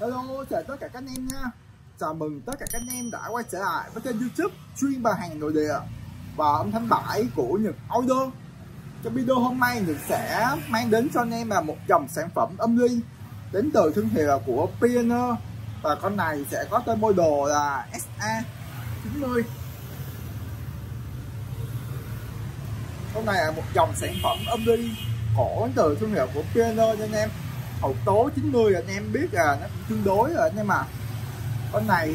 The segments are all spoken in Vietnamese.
Hello, chào tất cả các anh em nha. Chào mừng tất cả các anh em đã quay trở lại với kênh youtube chuyên bán hàng nội địa Và âm thanh bãi của Nhật Audio. Trong video hôm nay Nhật sẽ mang đến cho anh em là một dòng sản phẩm âm ly Đến từ thương hiệu của Pioneer. Và con này sẽ có tên model là SA90 Con này là một dòng sản phẩm âm ly cổ từ thương hiệu của Pioneer nha anh em hậu tố 90 anh em biết là nó cũng tương đối rồi. Nhưng mà con này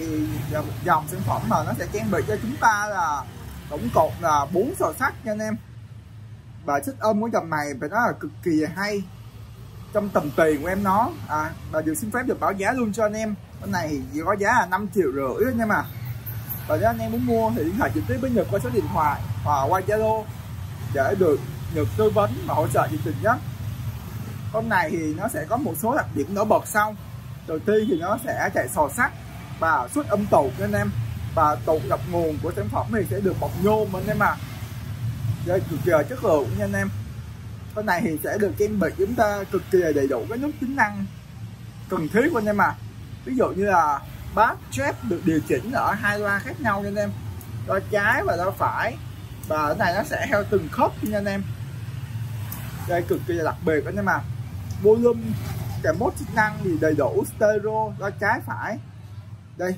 là một dòng sản phẩm mà nó sẽ trang bị cho chúng ta là tổng cộng là bốn sò sắt nha anh em. Và xích âm của dòng này phải nói là cực kỳ hay. Trong tầm tiền của em nó. À và được xin phép được báo giá luôn cho anh em. Con này chỉ có giá là 5 triệu rưỡi anh em mà. Và nếu anh em muốn mua thì liên hệ trực tiếp với Nhật qua số điện thoại hoặc qua Zalo để được Nhật tư vấn và hỗ trợ nhiệt tình nhất con này thì nó sẽ có một số đặc điểm nổi bật sau. Đầu tiên thì nó sẽ chạy sò sắt và xuất âm tụ anh em. Và tụ đập nguồn của sản phẩm thì sẽ được bọc nhôm anh em à đây cực kỳ chất lượng nha anh em. Con này thì sẽ được trang bị chúng ta cực kỳ đầy đủ các nút tính năng cần thiết của anh em à ví dụ như là bát strap được điều chỉnh ở hai loa khác nhau nha anh em. Loa trái và loa phải. Và cái này nó sẽ theo từng khớp nha anh em. Đây cực kỳ đặc biệt anh em à volume kèm mốt chức năng thì đầy đủ stereo, loa trái phải. Đây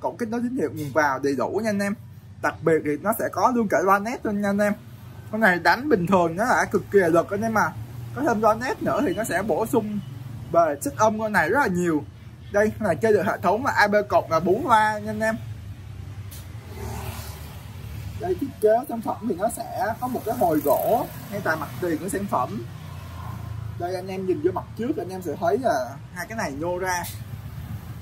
cộng kết nối tín hiệu nguồn vào đầy đủ nha anh em. Đặc biệt thì nó sẽ có luôn cả loa nét luôn nha anh em. Con này đánh bình thường, nó là cực kỳ lực anh em à. Có thêm loa nét nữa thì nó sẽ bổ sung về chất âm con này rất là nhiều. Đây là chơi được hệ thống là AB cộng là bốn loa nha anh em. Đây, thiết kế sản phẩm thì nó sẽ có một cái hồi gỗ ngay tại mặt tiền của sản phẩm đây anh em nhìn vô mặt trước anh em sẽ thấy là hai cái này nhô ra.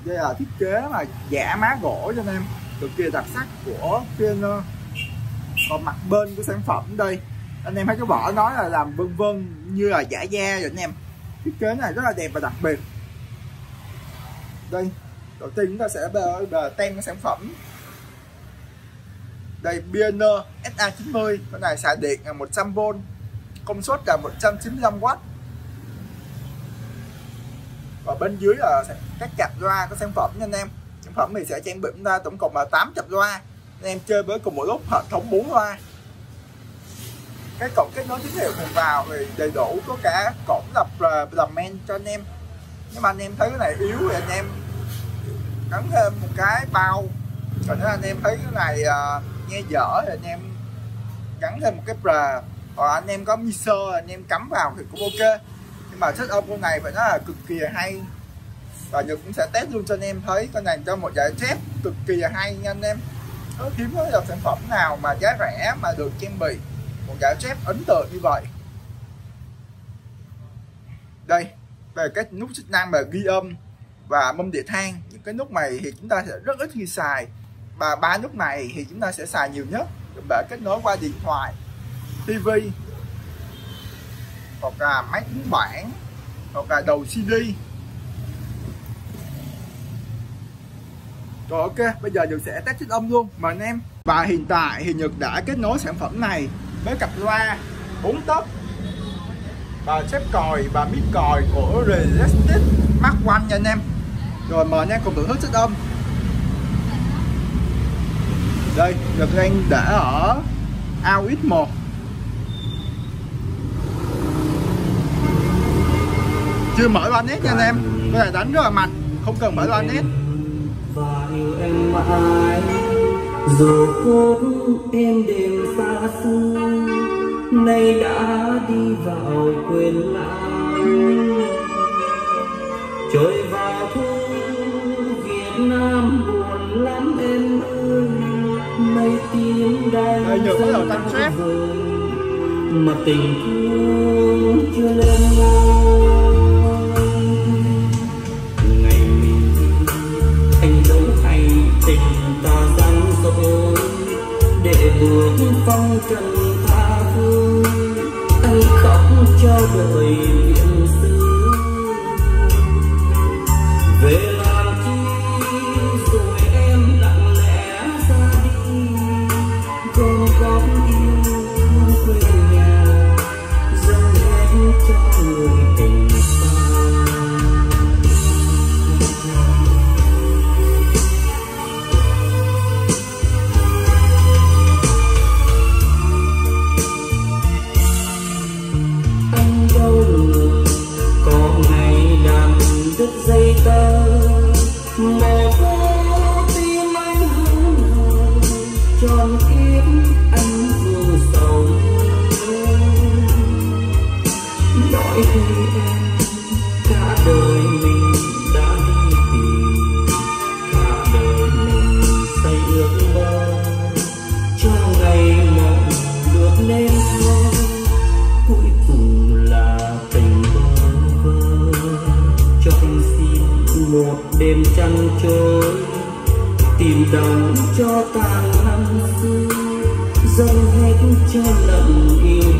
Đây là thiết kế mà giả má gỗ cho anh em. Cực kỳ đặc sắc của Pioneer còn ờ, mặt bên của sản phẩm đây. Anh em thấy cái vỏ nói là làm vân vân như là giả da rồi anh em. Thiết kế này rất là đẹp và đặc biệt. Đây đầu tiên chúng ta sẽ bờ, bờ tem cái sản phẩm. Đây Pioneer SA90 con này xài điện là 100V công suất là 195W và bên dưới là các cặp loa có sản phẩm nha anh em. Sản phẩm thì sẽ trang bị chúng ta tổng cộng là 8 cặp loa. Anh em chơi với cùng một lúc hệ thống 4 loa. Cái cổng kết nối tín hiệu cùng vào thì đầy đủ có cả cổng lập ờ, làm men cho anh em. Nhưng mà anh em thấy cái này yếu thì anh em gắn thêm một cái bao. Còn nếu anh em thấy cái này uh, nghe dở thì anh em gắn thêm một cái prà hoặc anh em có mixer anh em cắm vào thì cũng ok nhưng mà chất âm con này phải nói là cực kỳ hay. Và Nhật cũng sẽ test luôn cho anh em thấy con này cho một giải chép cực kỳ hay nha anh em. Có hiếm có dòng sản phẩm nào mà giá rẻ mà được trang bị một giải chép ấn tượng như vậy. Đây về cái nút chức năng mà ghi âm và mâm địa than những cái nút này thì chúng ta sẽ rất ít khi xài. Và ba nút này thì chúng ta sẽ xài nhiều nhất. Để kết nối qua điện thoại TV hoặc là máy tính bảng. Hoặc là đầu CD rồi, ok, bây giờ Nhật sẽ test chất âm luôn. Mời anh em, và hiện tại thì Nhật đã kết nối sản phẩm này với cặp loa 4 tấc. Và xếp còi và mic còi của Realistic Mark One nha anh em. Rồi, mời anh em cùng thưởng thức chất âm. Đây, Nhật đang đã ở AUX1 chưa mở loa nét nha anh em. Có thể đánh rất là mạnh không cần mở loa nét. Và yêu em mãi dù cốt em đêm xa xưa nay đã đi vào quên lãng. Trời vào thu Việt Nam buồn lắm em ơi. Mây tím đang stress. mà tình thương chưa lên ngôi để bước phong trần tha phương anh khóc cho đời viện cả đời mình đã đi tìm cả đời mình say ước mơ cho ngày mộng được nên thơ cuối cùng là tình bơ vơ cho anh một đêm trăng trôi tìm đồng cho tàn năm xưa dâng hết cho lặng yêu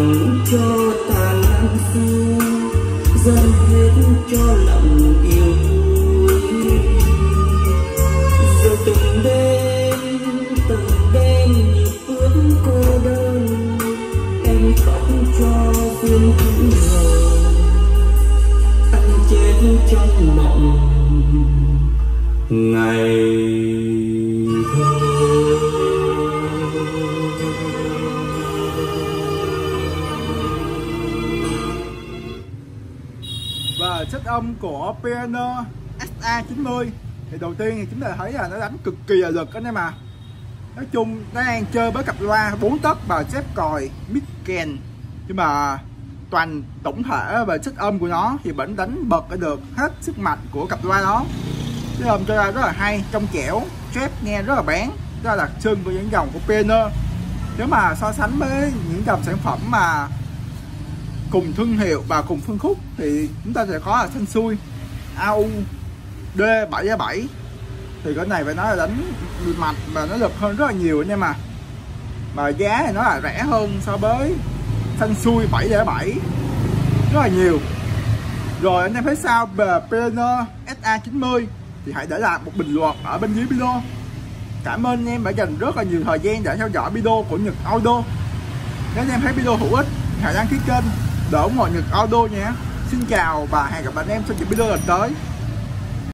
tặng cho tàn năm xưa dâng hết cho lòng yêu rồi từng đêm từng đêm như bước cô đơn em khóc cho phương thẫn ngờ anh chết trong mộng ngày chất âm của piano SA90 thì đầu tiên thì chúng ta thấy là nó đánh cực kỳ là lực anh em mà nói chung nó đang chơi với cặp loa 4 tấc và xếp còi mid kèn nhưng mà toàn tổng thể về chất âm của nó thì vẫn đánh bật được hết sức mạnh của cặp loa đó. Cái âm cho ra rất là hay, trong trẻo chép nghe rất là bén, rất là đặc trưng của những dòng của piano. Nếu mà so sánh với những dòng sản phẩm mà cùng thương hiệu và cùng phân khúc thì chúng ta sẽ có là thanh xui, AU, D 7 thì cái này phải nói là đánh mạch và nó lực hơn rất là nhiều anh em mà mà giá thì nó là rẻ hơn so với thanh xui 707 rất là nhiều. Rồi anh em thấy sao về Pioneer SA90 thì hãy để lại một bình luận ở bên dưới video. Cảm ơn anh em đã dành rất là nhiều thời gian để theo dõi video của Nhật Auto nếu anh em thấy video hữu ích, hãy đăng ký kênh để ủng hộ Nhật Auto nhé Xin chào và hẹn gặp anh em trong những video lần tới.